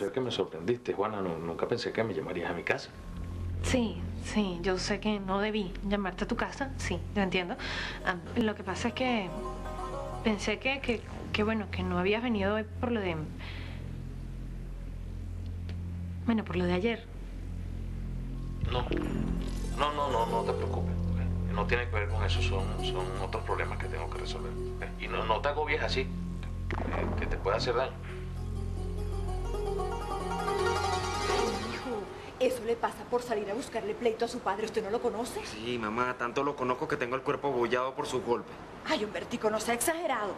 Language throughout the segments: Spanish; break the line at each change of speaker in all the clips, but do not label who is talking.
reconocer que me sorprendiste, Juana. Nu- nunca pensé que me llamarías a mi casa.
Sí, sí, yo sé que no debí llamarte a tu casa, sí, yo entiendo. Ah, lo que pasa es que pensé que, que, que, bueno, que no habías venido hoy por lo de... Bueno, por lo de ayer.
No, no, no, no, no te preocupes. No tiene que ver con eso, son, son otros problemas que tengo que resolver. Y no, no te agobies así, que, que te pueda hacer daño.
Eso le pasa por salir a buscarle pleito a su padre. ¿Usted no lo conoce?
Sí, mamá, tanto lo conozco que tengo el cuerpo bollado por sus golpes.
Ay, Humbertico, no sea exagerado.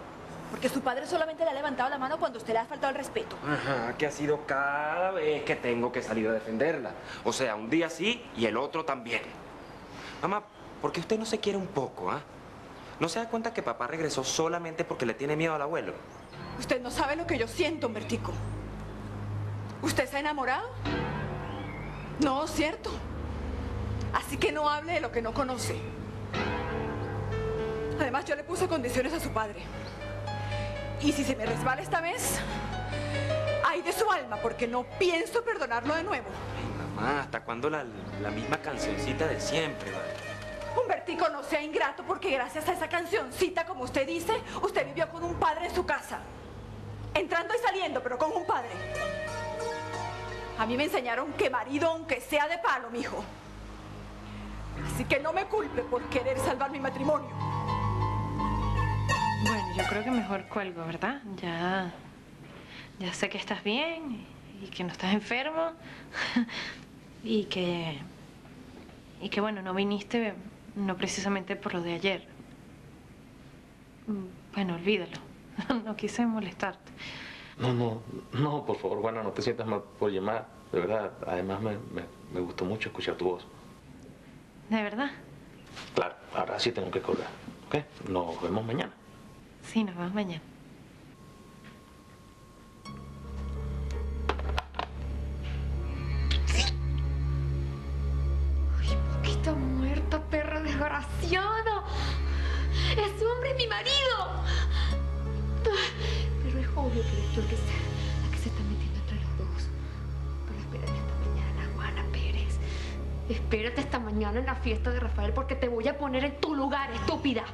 Porque su padre solamente le ha levantado la mano cuando usted le ha faltado el respeto.
Ajá, que ha sido cada vez que tengo que salir a defenderla. O sea, un día sí y el otro también. Mamá, ¿por qué usted no se quiere un poco, ah? ¿No se da cuenta que papá regresó solamente porque le tiene miedo al abuelo?
Usted no sabe lo que yo siento, Humbertico. ¿Usted se ha enamorado? No, cierto. Así que no hable de lo que no conoce. Además, yo le puse condiciones a su padre. Y si se me resbala esta vez, ay de su alma, porque no pienso perdonarlo de nuevo.
Ay, mamá, ¿hasta cuándo la, la misma cancioncita de siempre?
Humbertico, no sea ingrato porque gracias a esa cancioncita, como usted dice, usted vivió con un padre en su casa. Entrando y saliendo, pero con un padre. A mí me enseñaron que marido, aunque sea de palo, mijo. Así que no me culpe por querer salvar mi matrimonio.
Bueno, yo creo que mejor cuelgo, ¿verdad? Ya, ya sé que estás bien y que no estás enfermo y que, y que bueno, no viniste no precisamente por lo de ayer. Bueno, olvídalo. No quise molestarte.
No, no, no, por favor, Juana, no te sientas mal por llamar. De verdad, además me, me, me gustó mucho escuchar tu voz.
¿De verdad?
Claro, ahora sí tengo que colgar. ¿Ok? Nos vemos mañana.
Sí, nos vemos mañana.
Obvio que eres tú el la que se está metiendo entre los dos. Pero espérate esta mañana, Juana Pérez. Espérate esta mañana en la fiesta de Rafael porque te voy a poner en tu lugar, estúpida.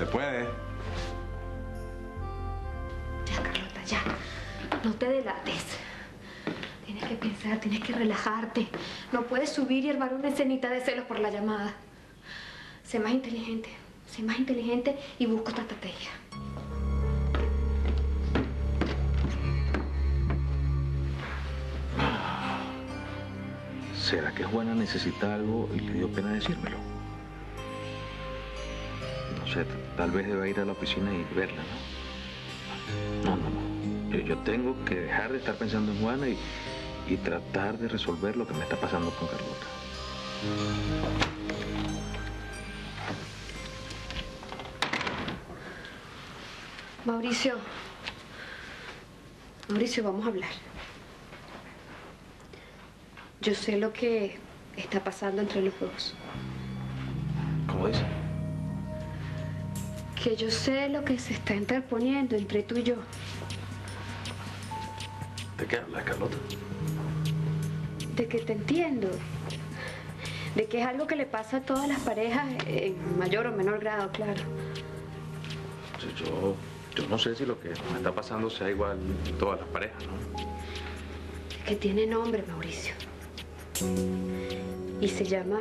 Se puede.
Ya, Carlota, ya. No te delates. Tienes que pensar, tienes que relajarte. No puedes subir y armar una escenita de celos por la llamada. Sé más inteligente. Sé más inteligente y busca otra estrategia.
¿Será que Juana necesita algo y le dio pena decírmelo? Sé, tal vez deba ir a la oficina y verla, ¿no? No, no, no. Yo, yo tengo que dejar de estar pensando en Juana y, y tratar de resolver lo que me está pasando con Carlota.
Mauricio. Mauricio, vamos a hablar. Yo sé lo que está pasando entre los dos.
¿Cómo dice?
Que yo sé lo que se está interponiendo entre tú y yo.
¿De qué habla Carlota?
De que te entiendo. De que es algo que le pasa a todas las parejas en mayor o menor grado, claro.
Yo, yo, no sé si lo que me está pasando sea igual en todas las parejas, ¿no?
Que tiene nombre, Mauricio. Y se llama...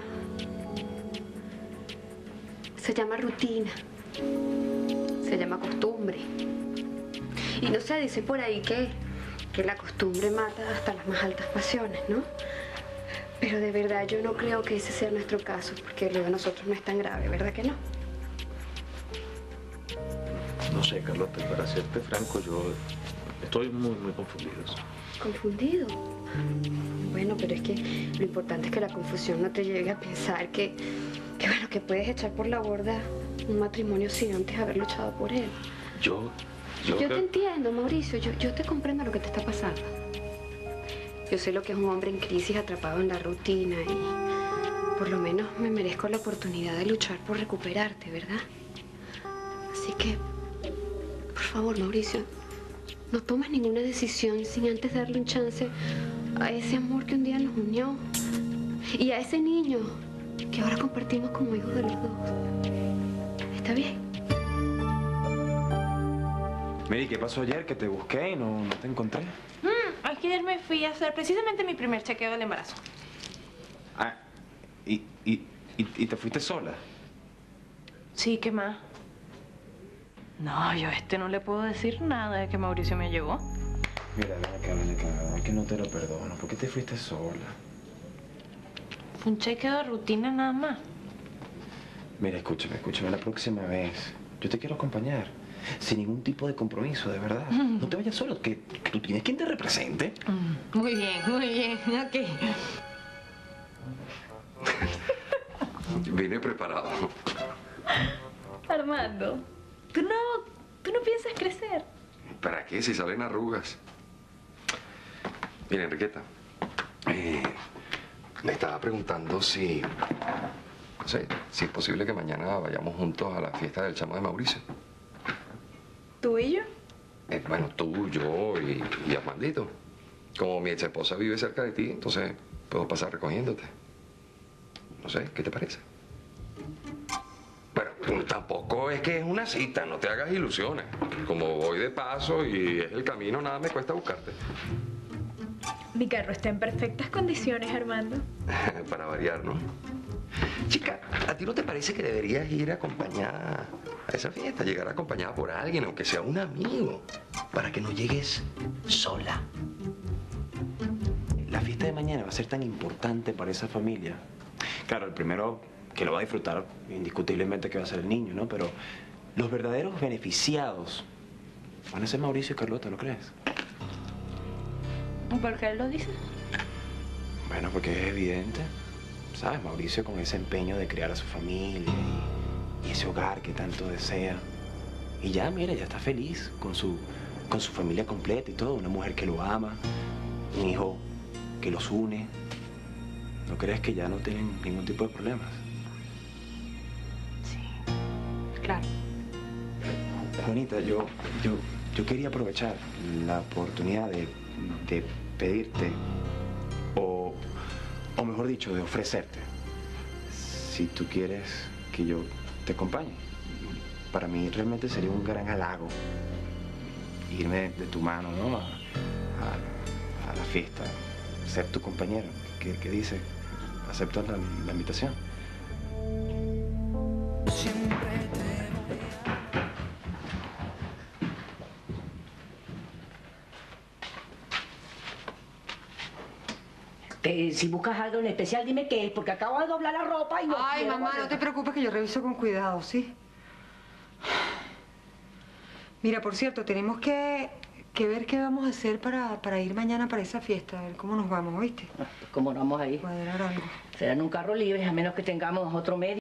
Se llama rutina. Se llama costumbre. Y no sé, dice por ahí que, que la costumbre mata hasta las más altas pasiones, ¿no? Pero de verdad yo no creo que ese sea nuestro caso, porque lo de nosotros no es tan grave, ¿verdad que no?
No sé, Carlota, para serte franco, yo estoy muy, muy confundido.
¿Confundido? Bueno, pero es que lo importante es que la confusión no te lleve a pensar que, que bueno, que puedes echar por la borda un matrimonio sin antes haber luchado por él.
Yo, yo...
Yo te entiendo, Mauricio. Yo, yo te comprendo lo que te está pasando. Yo sé lo que es un hombre en crisis atrapado en la rutina y por lo menos me merezco la oportunidad de luchar por recuperarte, ¿verdad? Así que, por favor, Mauricio, no tomes ninguna decisión sin antes darle un chance a ese amor que un día nos unió y a ese niño que ahora compartimos como hijos de los dos. ¿Está bien?
Mary, ¿qué pasó ayer? Que te busqué y no, no te encontré.
Mm, es que ayer me fui a hacer precisamente mi primer chequeo del embarazo.
Ah, ¿y, y, y, y te fuiste sola?
Sí, ¿qué más? No, yo a este no le puedo decir nada de que Mauricio me llevó.
Mira, ven acá, ven acá, que no te lo perdono. ¿Por qué te fuiste sola?
Fue un chequeo de rutina nada más.
Mira, escúchame, escúchame. La próxima vez yo te quiero acompañar. Sin ningún tipo de compromiso, de verdad. No te vayas solo, que, que tú tienes quien te represente.
Muy bien, muy bien, ok.
Vine preparado.
Armando, tú no, tú no piensas crecer.
¿Para qué si salen arrugas? Mira, Enriqueta, eh, le estaba preguntando si, no sé, si es posible que mañana vayamos juntos a la fiesta del chamo de Mauricio.
¿Tú y yo?
Eh, bueno, tú, yo y, y Armandito. Como mi ex esposa vive cerca de ti, entonces puedo pasar recogiéndote. No sé, ¿qué te parece? Bueno, tampoco es que es una cita, no te hagas ilusiones. Como voy de paso y es el camino, nada me cuesta buscarte.
Mi carro está en perfectas condiciones, Armando.
Para variar, ¿no? Chica, ¿a ti no te parece que deberías ir acompañada a esa fiesta? Llegar acompañada por alguien, aunque sea un amigo, para que no llegues sola.
La fiesta de mañana va a ser tan importante para esa familia. Claro, el primero que lo va a disfrutar, indiscutiblemente que va a ser el niño, ¿no? Pero los verdaderos beneficiados van a ser Mauricio y Carlota, ¿no crees?
¿Por qué lo dices?
Bueno, porque es evidente. ¿Sabes? Mauricio con ese empeño de criar a su familia y, y ese hogar que tanto desea. Y ya, mira, ya está feliz con su, con su familia completa y todo. Una mujer que lo ama, un hijo que los une. ¿No crees que ya no tienen ningún tipo de problemas?
Sí, claro.
Juanita, yo, yo, yo quería aprovechar la oportunidad de, de pedirte, o, o mejor dicho, de ofrecerte, si tú quieres que yo te acompañe. Para mí realmente sería un gran halago irme de tu mano, ¿no? A, la fiesta, ser tu compañero. ¿Qué, qué dice? ¿Aceptas la invitación?
Eh, si buscas algo en especial, dime qué es, porque acabo de doblar la ropa y no
Ay,
quiero
mamá, no te preocupes que yo reviso con cuidado, ¿sí? Mira, por cierto, tenemos que, que ver qué vamos a hacer para, para ir mañana para esa fiesta, a ver cómo nos vamos, ¿oíste?
Ah, pues, ¿Cómo no vamos a ir?
Cuadrar algo.
Será en un carro libre, a menos que tengamos otro medio.